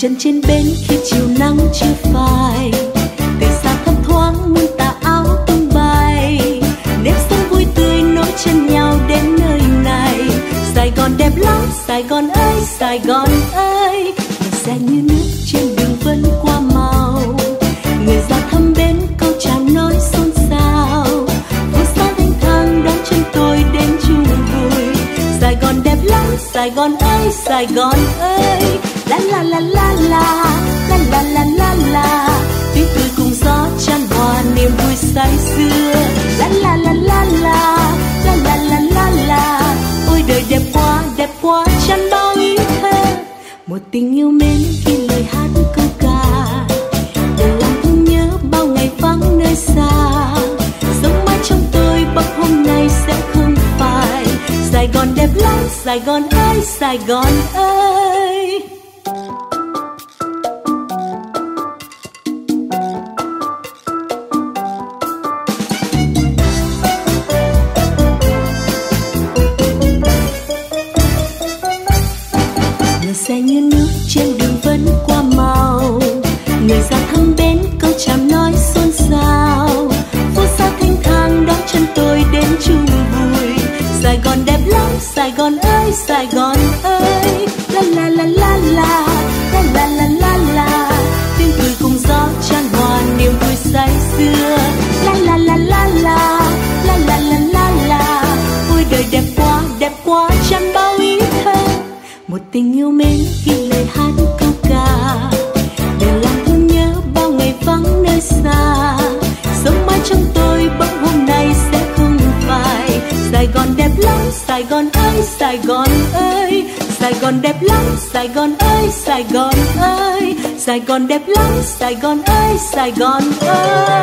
chân trên bến khi chiều nắng chưa phai. Từ xa thấp thoáng muôn tà áo tung bay. Nếp sống vui tươi nối chân nhau đến nơi này. Sài gòn đẹp lắm, sài gòn ơi, sài gòn ơi. Xe như nước trên đường vẫn qua màu người ra thăm bến, câu chào nói xôn xao. Phố xa thanh thang đón chân tôi đến chung vui. Sài gòn đẹp lắm, sài gòn ơi, sài gòn ơi la la la la la la la la la la tiếng cười cùng gió chan hòa niềm vui say xưa la la la la la la la la la la ôi đời đẹp quá đẹp quá chan bao ý thơ một tình yêu mến khi lời hát câu ca để làm thương nhớ bao ngày vắng nơi xa sống mãi trong tôi bắc hôm nay sẽ không phải sài gòn đẹp lắm sài gòn ơi sài gòn ơi Sài Gòn đẹp lắm, Sài Gòn ơi, Sài Gòn ơi La la la la la, la la la la la Tiếng cười cùng gió tràn hòa niềm vui say xưa La la la la la, la la la la la Ôi đời đẹp quá, đẹp quá trăm bao ý thơ một tình yêu mến ghi lời hai gòn ơi, sài gòn ơi. Sài gòn đẹp lắm, sài gòn ơi, sài gòn ơi. Sài gòn đẹp lắm, sài gòn ơi, sài gòn ơi.